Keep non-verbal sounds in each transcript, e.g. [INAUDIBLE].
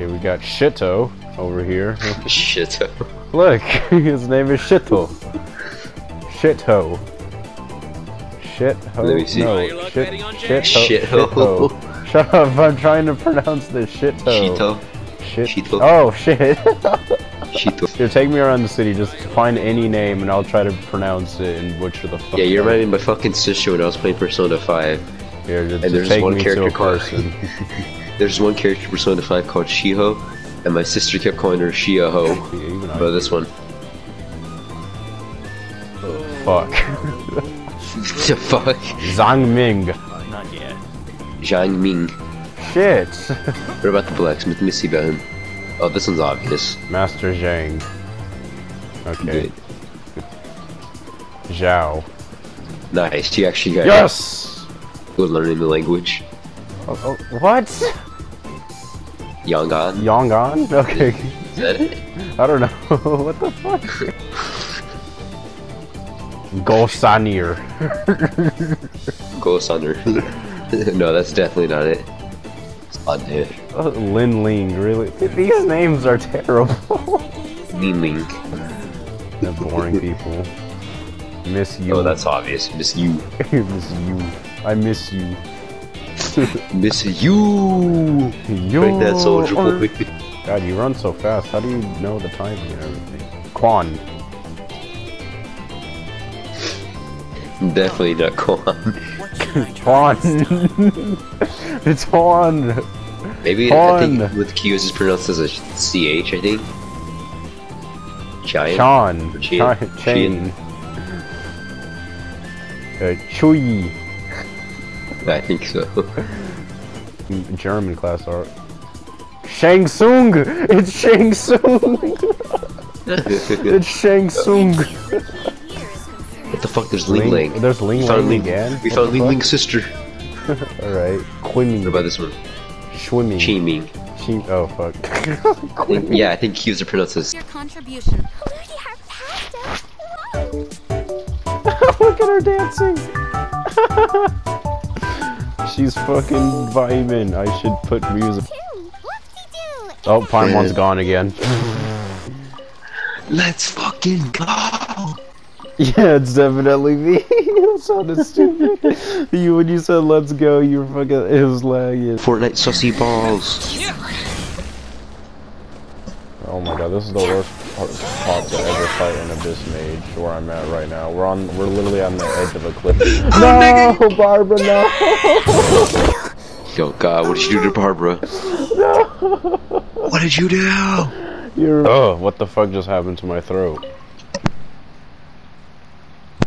Okay, we got Shito over here. Shito. Look, [LAUGHS] his name is Shito. Shito. Shito. Let me see. No, Are you luck shit, betting on Jay? shito. Shito. Shito. Shut up! I'm trying to pronounce this Shito. Shito. Shit. Shito. Oh shit! Shito. [LAUGHS] Here, take me around the city. Just find any name, and I'll try to pronounce it and butcher the fuck. Yeah, you out of reminded me of my fucking sister when I was playing Persona 5. it. Here, just, and just there's take one me to character a called- person. [LAUGHS] There's one character in Persona 5 called Shiho, and my sister kept calling her Shia-Ho. Yeah, even But this one. Fuck. the [LAUGHS] fuck? Zhang Ming. Not yet. Zhang Ming. Shit. What about the blacksmith? Let me see about him. Oh, this one's obvious. Master Zhang. Okay. Good. Zhao. Nice. You actually got Yes. good learning the language. Oh, oh, what? Yangan. Yongan? [LAUGHS] Okay. Is that it? [LAUGHS] I don't know. [LAUGHS] what the fuck? Golsanir. Ghost Hunter. no, that's definitely not it. It's not it. Oh, Lin Ling, really? These names are terrible. Ling Ling. They're boring people. Miss you. Oh, that's obvious. Miss you. miss you. I miss you. [LAUGHS] Miss you. Yo. Break that soldier boy. God, you run so fast. How do you know the timing and everything? Quan. Definitely not Quan. [LAUGHS] Quan. [LAUGHS] it's Quan. Maybe I think with Q's is pronounced as a CH, I think. Giant. Sean. Chain. Uh, Chui. I think so. [LAUGHS] German class art. Shang Tsung! [LAUGHS] It's Shang Tsung! [LAUGHS] it's Shang Tsung! what the fuck? There's Ling Ling. There's Ling We found Ling Ling. again? We found the Ling? Ling's sister. Alright. Quinning. What about this one? Swimming. Chi Ming. Chi- oh fuck. I Yeah, I think Q's are pronounced as. your contribution. Oh, look at her dancing! She's fucking vibing. I should put music. Whoopsie-doo. Oh, Paimon's gone again. [LAUGHS] Let's fucking go! Yeah, it's definitely me. [LAUGHS] you sounded stupid. you when you said let's go, you were fucking it was lagging. Fortnite sussy balls. Oh my god, this is the worst part, part to ever fight in Abyss Mage where I'm at right now. We're on we're literally on the edge of a cliff. [LAUGHS] Oh, no, Barbara, no! Yo, God, what did you do to Barbara? No! What did you do? You're Oh, what the fuck just happened to my throat?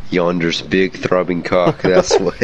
Yonder's big throbbing cock, that's [LAUGHS] what.